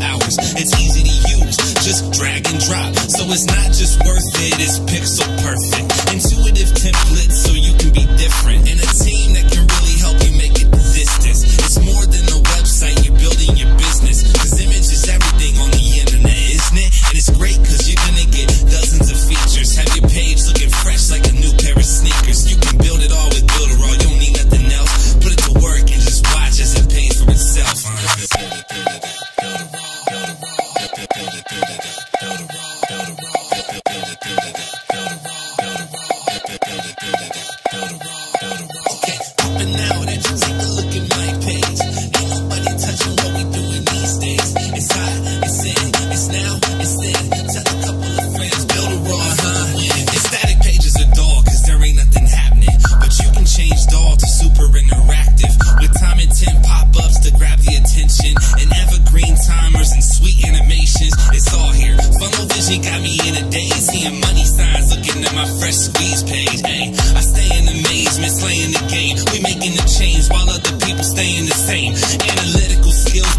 hours. It's easy to use, just drag and drop. So it's not just worth it, it's pixel perfect. Squeeze page. Hey, I stay in amazement, slaying the game. We making the change while other people staying the same. Analytical skills